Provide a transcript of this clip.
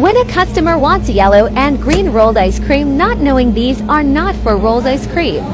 When a customer wants yellow and green rolled ice cream not knowing these are not for rolled ice cream.